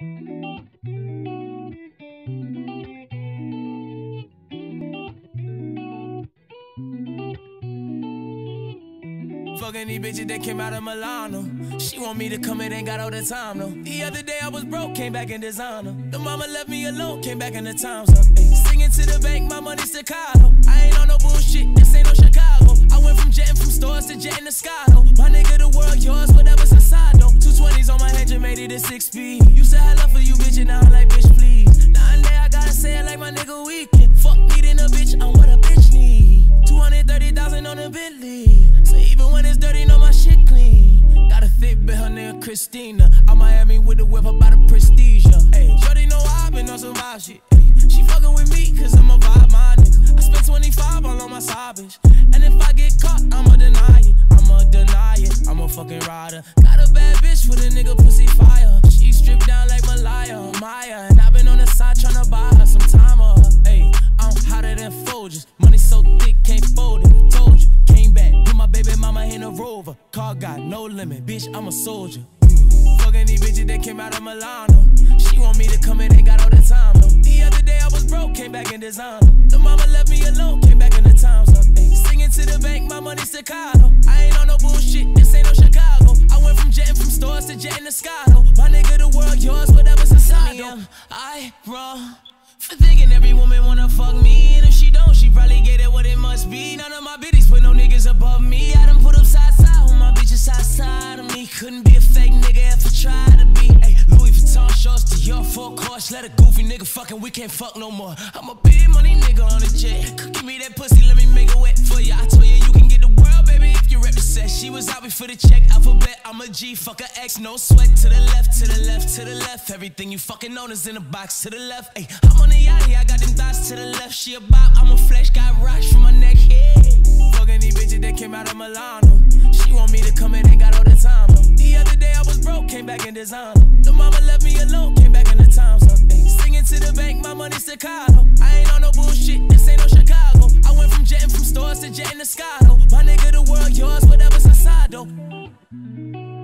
Fucking these bitches that came out of Milano. She want me to come in, ain't got all the time though. The other day I was broke, came back in designer. The mama left me alone, came back in the times up. Singing to the bank, my money staccato. I ain't on no bullshit, this ain't no Chicago. I went from jetting from stores to jetting the sky six speed. You said I love for you, bitch, and now I'm like, bitch, please. Now and there I gotta say it like my nigga Weeknd. Fuck needing a bitch, I'm what a bitch need. 230,000 on the Bentley. So even when it's dirty, know my shit clean. Got a thick bitch, her name Christina. I'm Miami with the whip about the prestige. Hey, Shorty know I've been on some vibe shit. Limit, bitch, I'm a soldier. Fucking these bitches that came out of Milano. She want me to come in, ain't got all the time though. The other day I was broke, came back in designer. The mama left me alone, came back in the times up. Singing to the bank, my money staccato. I ain't on no bullshit, this ain't no Chicago. I went from jetting from stores to jetting the though. My nigga, the world yours, whatever's inside though. I wrong for thinking every woman wanna fuck me, and if she don't, she probably get it what it must be. None of course. Let a goofy nigga fucking, we can't fuck no more. I'm a big money nigga on the jet. Give me that pussy, let me make it wet for ya. I told you you can get the world, baby, if you represent. She was out before the check alphabet. I'm a G, fuck a X, no sweat. To the left, to the left, to the left. Everything you fucking own is in a box. To the left, ay, I'm on the yachty, I got them thoughts to the left. She a about, I'm a flesh, got rocks from my neck, yeah. Fucking these bitches that came out of Milano. She want me to come in, ain't got all the time. though. The other day I was broke, came back in designer. The mama left me alone, came back in the singing to the bank, my money staccato. I ain't on no bullshit, this ain't no Chicago. I went from jetting from stores to jetting the sky. My nigga, the world yours, whatever's inside though.